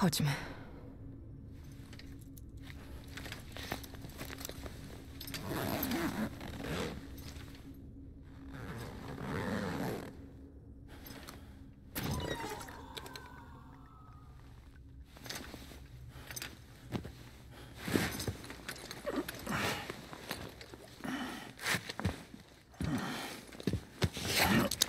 Chodźmy. Yeah.